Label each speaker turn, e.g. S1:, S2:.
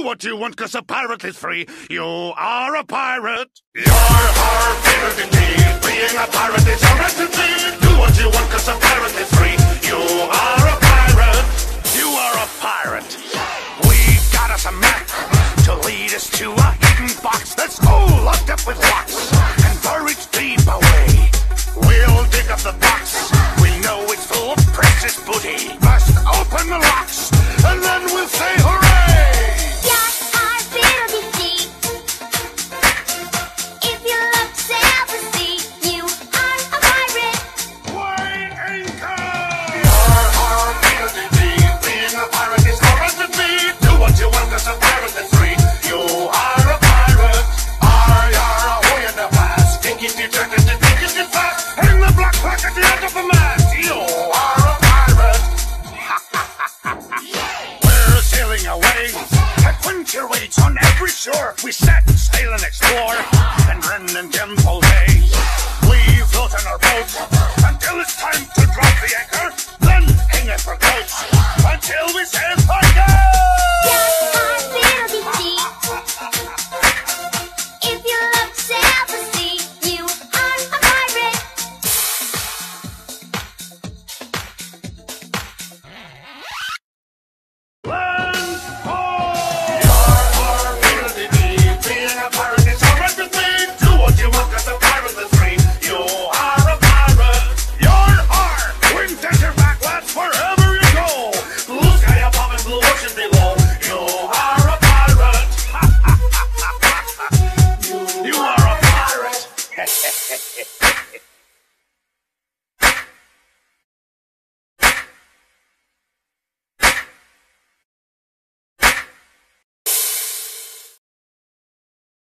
S1: Do what you want, cause a pirate is free. You are a pirate. You're our favorite indeed. Being a pirate is a indeed. Do what you want, cause a pirate is free. You are a pirate. You are a pirate. We've got us a map to lead us to a hidden box that's all locked up with day. Adventure waits on every shore. We
S2: set sail
S1: and explore and run and dimple day. We float in our boat until it's time to drop.